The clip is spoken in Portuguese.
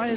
Olha,